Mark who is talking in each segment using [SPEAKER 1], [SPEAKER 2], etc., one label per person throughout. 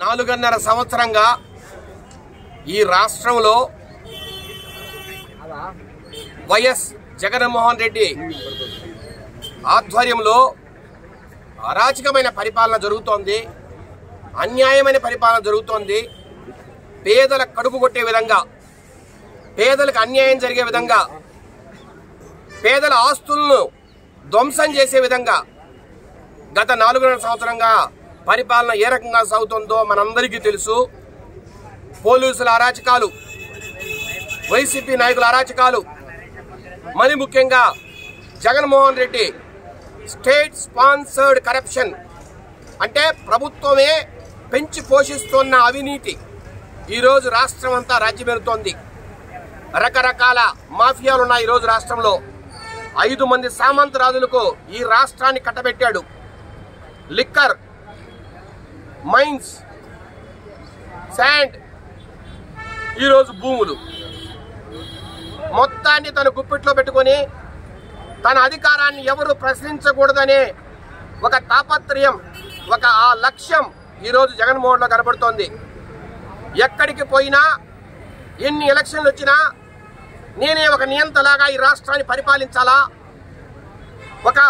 [SPEAKER 1] నాలుగున్నర సంవత్సరంగా ఈ రాష్ట్రంలో వైఎస్ జగన్మోహన్ రెడ్డి ఆధ్వర్యంలో అరాచకమైన పరిపాలన జరుగుతోంది అన్యాయమైన పరిపాలన జరుగుతోంది. పేదల కడుపు కొట్టే విధంగా పేదలకు అన్యాయం జరిగే విధంగా పేదల ఆస్తులను ధ్వంసం చేసే విధంగా గత నాలుగున్నర సంవత్సరంగా పరిపాలన ఏ రకంగా సాగుతుందో మనందరికీ తెలుసు. పోలీసుల అరాచకాలు వైసీపీ నాయకుల అరాచకాలు మరి ముఖ్యంగా Jaganmohan Reddy state sponsored corruption అంటే ప్రభుత్వమే పెంచి పోషిస్తున్న అవినీతి. ఈరోజు రాష్ట్రం అంతా రాజ్యమేలుతోంది రకరకాల మాఫియాలు ఉన్నాయి ఈరోజు రాష్ట్రంలో. ఐదు మంది సామంతరాజులకు ఈ రాష్ట్రాన్ని కట్టబెట్టాడు. లిక్కర్ మైన్స్ శాండ్ ఈరోజు భూములు. మొత్తాన్ని తన గుప్పిట్లో పెట్టుకొని తన అధికారాన్ని ఎవరు ప్రశ్నించకూడదనే ఒక తాపత్రయం ఒక ఆ లక్ష్యం ఈరోజు జగన్మోహన్లో కనబడుతోంది. ఎక్కడికి పోయినా ఎన్ని ఎలక్షన్లు వచ్చినా నేనే ఒక నియంతలాగా ఈ రాష్ట్రాన్ని పరిపాలించాలా? ఒక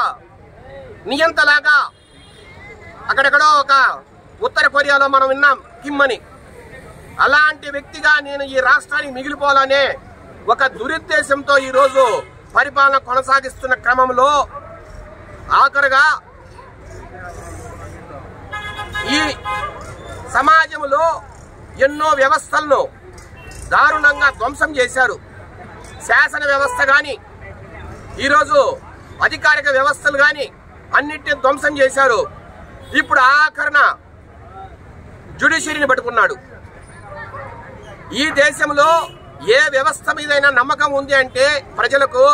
[SPEAKER 1] నియంతలాగా అక్కడెక్కడో ఒక ఉత్తర కొరియాలో మనం విన్నాం కిమ్ అని. అలాంటి వ్యక్తిగా నేను ఈ రాష్ట్రానికి మిగిలిపోవాలనే ఒక దురుద్దేశంతో ఈరోజు పరిపాలన కొనసాగిస్తున్న క్రమంలో ఆఖరుగా ఈ సమాజంలో ఎన్నో వ్యవస్థలను దారుణంగా ధ్వంసం చేశారు. శాసన వ్యవస్థ కానీ ఈరోజు అధికారిక వ్యవస్థలు కానీ అన్నిటిని ధ్వంసం చేశారు. ఇప్పుడు ఆఖరణ జ్యుడిషియరీని పట్టుకున్నాడు. ఈ దేశంలో ఏ వ్యవస్థ మీదైనా నమ్మకం ఉంది అంటే ప్రజలకు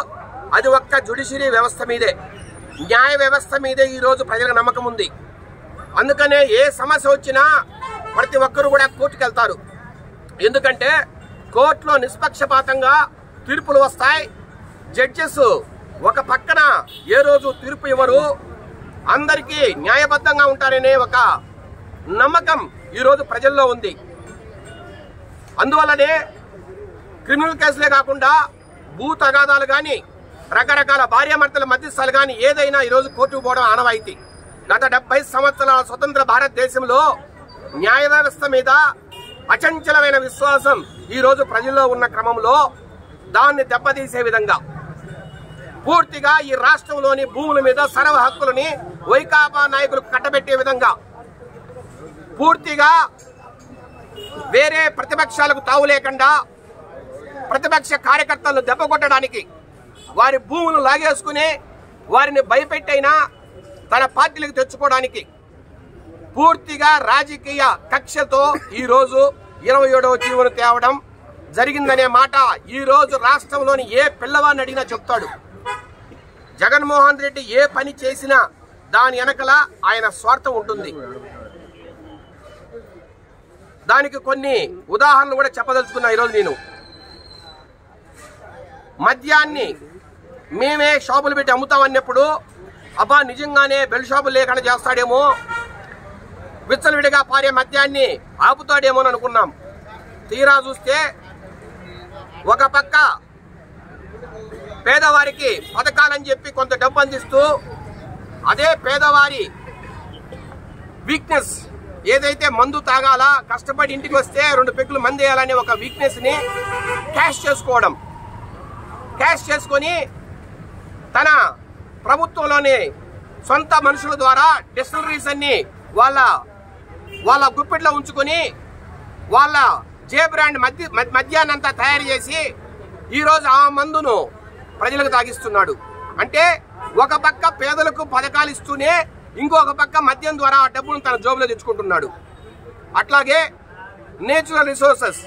[SPEAKER 1] అది ఒక్క జ్యుడిషియరీ వ్యవస్థ మీదే. న్యాయ వ్యవస్థ మీదే ఈరోజు ప్రజలకు నమ్మకం ఉంది. అందుకనే ఏ సమస్య వచ్చినా ప్రతి ఒక్కరు కూడా కోర్టుకు వెళ్తారు ఎందుకంటే కోర్టులో నిష్పక్షపాతంగా తీర్పులు వస్తాయి. జడ్జెస్ ఒక పక్కన ఏ రోజు తీర్పు ఇవ్వరు. అందరికీ న్యాయబద్ధంగా ఉంటారనే ఒక నమ్మకం ఈరోజు ప్రజల్లో ఉంది. అందువల్లనే క్రిమినల్ కేసులే కాకుండా భూ తగాదాలు కానీ రకరకాల భార్యామర్తల మధ్యస్థాలు కానీ ఏదైనా ఈరోజు కోర్టుకు పోవడం ఆనవాయితీ. గత డెబ్బై సంవత్సరాల స్వతంత్ర భారతదేశంలో న్యాయ వ్యవస్థ మీద అచంచలమైన విశ్వాసం ఈరోజు ప్రజల్లో ఉన్న క్రమంలో దాన్ని దెబ్బతీసే విధంగా పూర్తిగా ఈ రాష్ట్రంలోని భూముల మీద సర్వ హక్కులని వైకాపా నాయకులు కట్టబెట్టే విధంగా పూర్తిగా వేరే ప్రతిపక్షాలకు తావు లేకుండా ప్రతిపక్ష కార్యకర్తలను దెబ్బకొట్టడానికి వారి భూములు లాగేసుకుని వారిని భయపెట్టైనా తన పార్టీలకు తెచ్చుకోవడానికి పూర్తిగా రాజకీయ కక్షతో ఈరోజు ఇరవై ఏడవ జీవన తేవడం జరిగిందనే మాట ఈ రోజు రాష్ట్రంలోని ఏ పిల్లవాడిని అడిగినా చెప్తాడు. జగన్మోహన్ రెడ్డి ఏ పని చేసినా దాని వెనకల ఆయన స్వార్థం ఉంటుంది. దానికి కొన్ని ఉదాహరణలు కూడా చెప్పదలుచుకున్నా ఈరోజు నేను. మద్యాన్ని మేమే షాపులు పెట్టి అమ్ముతామన్నప్పుడు అబ్బా నిజంగానే బెల్ షాపులు లేకుండా చేస్తాడేమో విచ్చలవిడిగా పారే మద్యాన్ని ఆపుతాడేమో అని అనుకున్నాం. తీరా చూస్తే ఒక పక్క పేదవారికి పథకాలని చెప్పి కొంత డబ్బు అందిస్తూ అదే పేదవారి వీక్నెస్ ఏదైతే మందు తాగాలా కష్టపడి ఇంటికి వస్తే రెండు పెక్కులు మంది వేయాలనే ఒక వీక్నెస్ని క్యాష్ చేసుకోవడం. క్యాష్ చేసుకొని తన ప్రభుత్వంలోని సొంత మనుషుల ద్వారా డిస్టిలరీస్ అన్ని వాళ్ళ వాళ్ళ గుప్పిట్లో ఉంచుకొని వాళ్ళ జే బ్రాండ్ మద్య మద్యాన్నంతా తయారు చేసి ఈరోజు ఆ మందును ప్రజలకు తాగిస్తున్నాడు అంటే ఒక పక్క పేదలకు పథకాలు ఇస్తూనే ఇంకొక పక్క మద్యం ద్వారా ఆ డబ్బును తన జోబులో తెచ్చుకుంటున్నాడు. అట్లాగే నేచురల్ రిసోర్సెస్.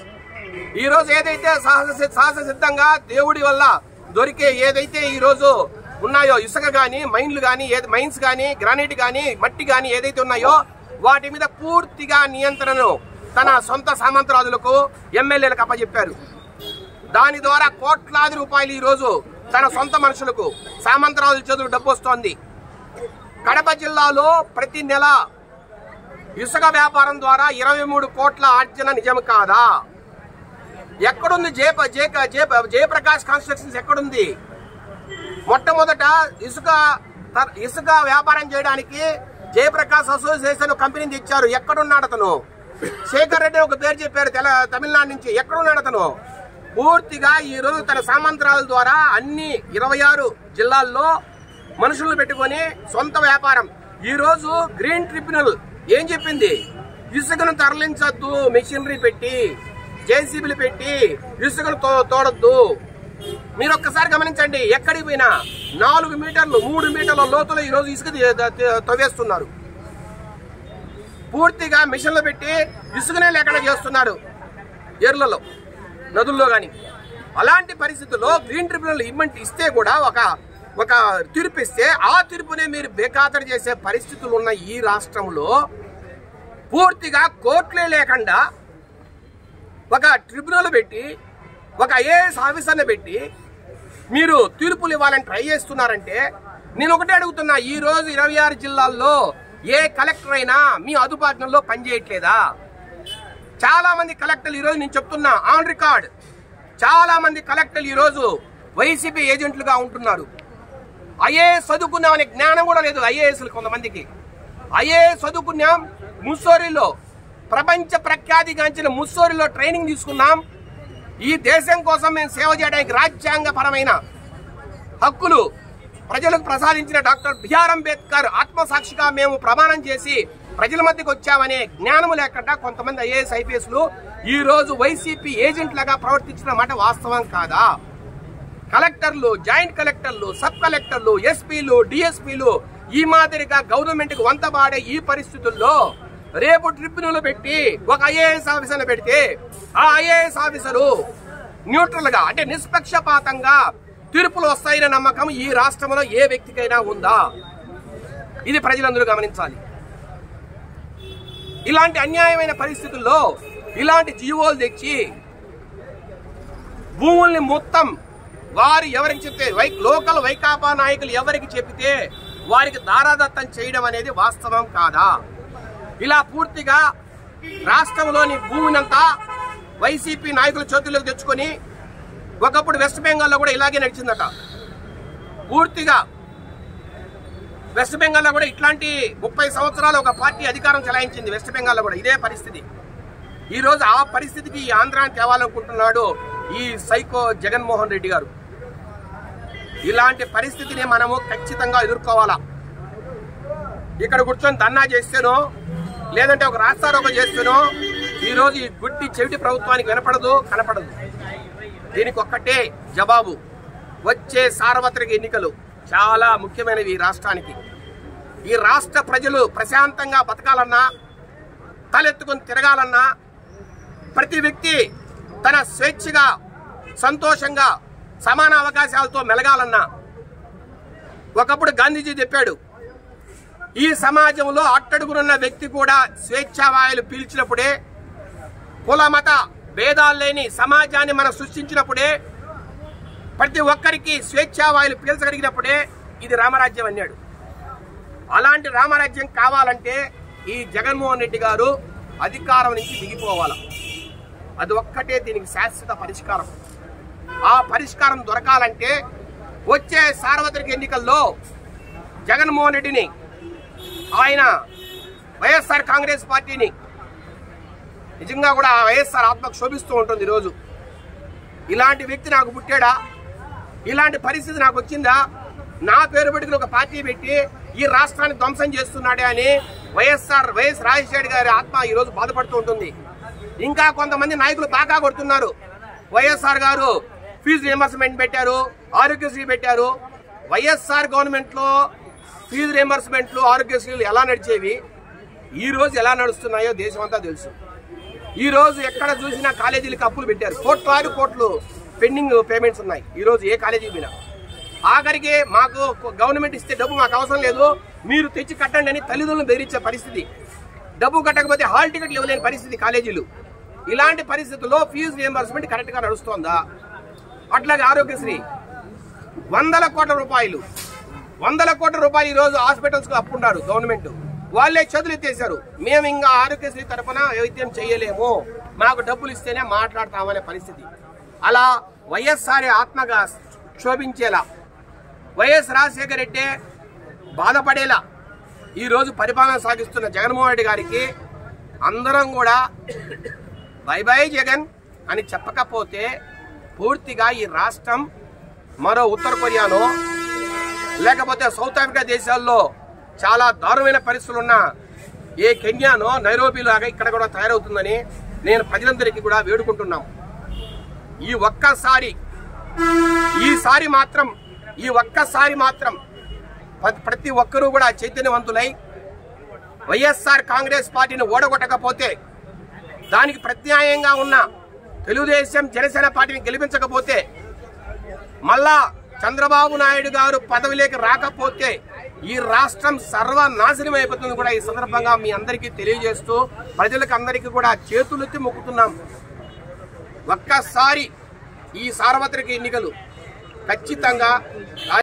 [SPEAKER 1] ఈరోజు ఏదైతే సాహస సాహస సిద్ధంగా దేవుడి వల్ల దొరికే ఏదైతే ఈరోజు ఉన్నాయో ఇసుక కానీ మైన్లు కానీ ఏది మైన్స్ కానీ గ్రానైట్ కానీ మట్టి కానీ ఏదైతే ఉన్నాయో వాటి మీద పూర్తిగా నియంత్రణను తన సొంత సామంతరాజులకు ఎమ్మెల్యేలకు అప్పచెప్పారు దాని ద్వారా కోట్లాది రూపాయలు ఈరోజు తన సొంత మనుషులకు సామంతరాజుల చేతులు డబ్బు వస్తోంది. కడప జిల్లాలో ప్రతి నెల ఇసుక వ్యాపారం ద్వారా ఇరవై మూడు కోట్ల ఆర్జన నిజం కాదా? ఎక్కడుంది జే జే జయప్రకాష్ కన్స్ట్రక్షన్స్ ఎక్కడుంది? మొట్టమొదట ఇసుక ఇసుక వ్యాపారం చేయడానికి జయప్రకాష్ అసోసియేషన్ కంపెనీని తెచ్చారు. ఎక్కడున్నాడు అతను? శేఖర్ రెడ్డి ఒక పేరు చెప్పారు తెల తమిళనాడు నుంచి. ఎక్కడున్నాడు అతను? పూర్తిగా ఈరోజు తన సామంత్రాల ద్వారా అన్ని ఇరవై ఆరు జిల్లాల్లో మనుషులను పెట్టుకొని సొంత వ్యాపారం. ఈ రోజు గ్రీన్ ట్రిబ్యునల్ ఏం చెప్పింది? ఇసుకను తరలించొద్దు మెషినరీ పెట్టి జేసీబీలు పెట్టి ఇసుకను తో- తోడొద్దు. మీరు ఒక్కసారి గమనించండి ఎక్కడికి పోయినా నాలుగు మీటర్లు మూడు మీటర్ల లోతులో ఈరోజు ఇసుక తవ్వేస్తున్నారు. పూర్తిగా మిషన్లు పెట్టి ఇసుకనే లేకుండా చేస్తున్నారు ఎర్లలో నదుల్లో కానీ అలాంటి పరిస్థితుల్లో గ్రీన్ ట్రిబ్యునల్ ఇమ్మంటి ఇస్తే కూడా ఒక ఒక తీర్పు ఇస్తే ఆ తీర్పునే మీరు బేఖాతరు చేసే పరిస్థితులు ఉన్న ఈ రాష్ట్రంలో పూర్తిగా కోర్టులే లేకుండా ఒక ట్రిబ్యునల్ పెట్టి ఒక ఐఏఎస్ ఆఫీసర్ని పెట్టి మీరు తీర్పులు ఇవ్వాలని ట్రై చేస్తున్నారంటే నేను ఒకటే అడుగుతున్నా ఈ రోజు ఇరవై ఆరు జిల్లాల్లో ఏ కలెక్టర్ అయినా మీ అదుపాజ్ఞంలో పనిచేయట్లేదా చాలా మంది కలెక్టర్లు ఈరోజు నేను చెప్తున్నా ఆన్ రికార్డ్. చాలా మంది కలెక్టర్లు ఈరోజు వైసీపీ ఏజెంట్లుగా ఉంటున్నారు. ఐఏఎస్ చదువుకున్నామనే జ్ఞానం కూడా లేదు ఐఏఎస్లు కొంతమందికి. ఐఏఎస్ చదువుకున్నాం ముస్సోరిలో ప్రపంచ ప్రఖ్యాతిగాంచిన ముస్సోరిలో ట్రైనింగ్ తీసుకున్నాం. ఈ దేశం కోసం మేము సేవ చేయడానికి రాజ్యాంగపరమైన హక్కులు ప్రజలకు ప్రసాదించిన డాక్టర్ బిఆర్ అంబేద్కర్ ఆత్మసాక్షిగా మేము ప్రమాణం చేసి ప్రజల మధ్యకి వచ్చామనే జ్ఞానము లేకుండా కొంతమంది ఐఏఎస్ ఐపీఎస్లు ఈ రోజు వైసీపీ ఏజెంట్లుగా ప్రవర్తించిన మాట వాస్తవం కాదా? కలెక్టర్లు జాయింట్ కలెక్టర్లు సబ్ కలెక్టర్లు ఎస్పీలు డిఎస్పీలు ఈ మాదిరిగా గవర్నమెంట్కు వంతబాడే ఈ పరిస్థితుల్లో రేపు ట్రిబ్యునల్ పెట్టి ఒక ఐఏఎస్ ఆఫీసర్ పెడితే ఆ ఐఏఎస్ ఆఫీసరు న్యూట్రల్గా అంటే నిష్పక్షపాతంగా తీర్పులు వస్తాయనే నమ్మకం ఈ రాష్ట్రంలో ఏ వ్యక్తికైనా ఉందా? ఇది ప్రజలందరూ గమనించాలి. ఇలాంటి అన్యాయమైన పరిస్థితుల్లో ఇలాంటి జీవోలు తెచ్చి భూముల్ని మొత్తం వారు ఎవరికి చెప్తే వై లోకల్ వైకాపా నాయకులు ఎవరికి చెప్తే వారికి దారాదత్తం చేయడం అనేది వాస్తవం కాదా? ఇలా పూర్తిగా రాష్ట్రంలోని భూమినంతా వైసీపీ నాయకుల చేతుల్లోకి తెచ్చుకొని ఒకప్పుడు వెస్ట్ బెంగాల్లో కూడా ఇలాగే నడిచిందట. పూర్తిగా వెస్ట్ బెంగాల్లో కూడా ఇట్లాంటి ముప్పై సంవత్సరాలు ఒక పార్టీ అధికారం చెలాయించింది వెస్ట్ బెంగాల్లో కూడా ఇదే పరిస్థితి. ఈరోజు ఆ పరిస్థితికి ఈ ఆంధ్రాన్ని తేవాలనుకుంటున్నాడు ఈ సైకో జగన్మోహన్ రెడ్డి గారు. ఇలాంటి పరిస్థితిని మనము ఖచ్చితంగా ఎదుర్కోవాలా? ఇక్కడ కూర్చొని ధన్నా చేస్తేనో లేదంటే ఒక రాస్తారోకం చేస్తేనో ఈ రోజు ఈ గుడ్డి చెవిటి ప్రభుత్వానికి వినపడదు కనపడదు. దీనికి ఒక్కటే జవాబు. వచ్చే సార్వత్రిక ఎన్నికలు చాలా ముఖ్యమైనవి ఈ రాష్ట్రానికి. ఈ రాష్ట్ర ప్రజలు ప్రశాంతంగా బతకాలన్నా తలెత్తుకొని తిరగాలన్నా ప్రతి వ్యక్తి తన స్వేచ్ఛగా సంతోషంగా సమాన అవకాశాలతో మెలగాలన్నా ఒకప్పుడు గాంధీజీ చెప్పాడు ఈ సమాజంలో అట్టడుగునున్న వ్యక్తి కూడా స్వేచ్ఛావాయులు పీల్చినప్పుడే కుల మత భేదాలు లేని సమాజాన్ని మనం సృష్టించినప్పుడే ప్రతి ఒక్కరికి స్వేచ్ఛావాయులు పీల్చగలిగినప్పుడే ఇది రామరాజ్యం అన్నాడు. అలాంటి రామరాజ్యం కావాలంటే ఈ జగన్మోహన్ రెడ్డి గారు అధికారం నుంచి దిగిపోవాలి. అది ఒక్కటే దీనికి శాశ్వత పరిష్కారం. ఆ పరిష్కారం దొరకాలంటే వచ్చే సార్వత్రిక ఎన్నికల్లో జగన్మోహన్ రెడ్డిని ఆయన వైఎస్ఆర్ కాంగ్రెస్ పార్టీని నిజంగా కూడా వైఎస్ఆర్ ఆత్మకు శోభిస్తూ ఉంటుంది ఈరోజు. ఇలాంటి వ్యక్తి నాకు పుట్టాడా? ఇలాంటి పరిస్థితి నాకు వచ్చిందా? నా పేరు పెట్టుకుని ఒక పార్టీ పెట్టి ఈ రాష్ట్రాన్ని ధ్వంసం చేస్తున్నాడే అని వైఎస్ఆర్ వైఎస్ రాజశేఖర్ గారి ఆత్మ ఈ రోజు బాధపడుతూ ఉంటుంది. ఇంకా కొంతమంది నాయకులు బాగా కొడుతున్నారు. వైఎస్ఆర్ గారు ఫీజు రియంబర్స్మెంట్ పెట్టారు ఆరోగ్యశ్రీ పెట్టారు. వైఎస్ఆర్ గవర్నమెంట్లో ఫీజు రియంబర్స్మెంట్లు ఆరోగ్యశ్రీలు ఎలా నడిచేవి? ఈరోజు ఎలా నడుస్తున్నాయో దేశం అంతా తెలుసు ఈరోజు ఎక్కడ చూసినా కాలేజీలకు అప్పులు పెట్టారు. కోట్లాది కోట్లు పెండింగ్ పేమెంట్స్ ఉన్నాయి. ఈరోజు ఏ కాలేజీ మీద ఆఖరికి మాకు గవర్నమెంట్ ఇస్తే డబ్బు మాకు అవసరం లేదు. మీరు తెచ్చి కట్టండి అని తల్లిదండ్రులను బెదిరించే పరిస్థితి. డబ్బు కట్టకపోతే హాల్ టికెట్లు ఇవ్వలేని పరిస్థితి కాలేజీలు. ఇలాంటి పరిస్థితుల్లో ఫీజు రియంబర్స్మెంట్ కరెక్ట్గా నడుస్తోందా? అట్లాగే ఆరోగ్యశ్రీ. వందల కోట్ల రూపాయలు. వందల కోట్ల రూపాయలు ఈరోజు రోజు అప్పున్నారు గవర్నమెంట్. వాళ్ళే చదులు ఎత్తేశారు. మేము ఇంకా ఆరోగ్యశ్రీ తరఫున వైద్యం చేయలేము. మాకు డబ్బులు ఇస్తేనే మాట్లాడతామనే పరిస్థితి. అలా వైఎస్ఆర్ ఆత్మగా క్షోభించేలా వైఎస్ రాజశేఖర రెడ్డి బాధపడేలా ఈరోజు పరిపాలన సాగిస్తున్న జగన్మోహన్ రెడ్డి గారికి అందరం కూడా బై బై జగన్ అని చెప్పకపోతే పూర్తిగా ఈ రాష్ట్రం మరో ఉత్తర కొరియానో లేకపోతే సౌత్ ఆఫ్రికా దేశాల్లో చాలా దారుణమైన పరిస్థితులు ఉన్న ఏ కెన్యానో నైరోబీలాగా ఇక్కడ కూడా తయారవుతుందని నేను ప్రజలందరికీ కూడా వేడుకుంటున్నాం. ఈ ఒక్కసారి ఈసారి మాత్రం ఈ ఒక్కసారి మాత్రం ప్రతి ఒక్కరూ కూడా చైతన్యవంతులై వైఎస్ఆర్ కాంగ్రెస్ పార్టీని ఓడగొట్టకపోతే దానికి ప్రత్యాయంగా ఉన్న తెలుగుదేశం జనసేన పార్టీని గెలిపించకపోతే మళ్ళా చంద్రబాబు నాయుడు గారు పదవిలోకి రాకపోతే ఈ రాష్ట్రం సర్వనాశనం అయిపోతుంది కూడా ఈ సందర్భంగా మీ అందరికీ తెలియజేస్తూ ప్రజలకు అందరికీ కూడా చేతులెత్తి మొక్కుతున్నాం. ఒక్కసారి ఈ సార్వత్రిక ఎన్నికలు ఖచ్చితంగా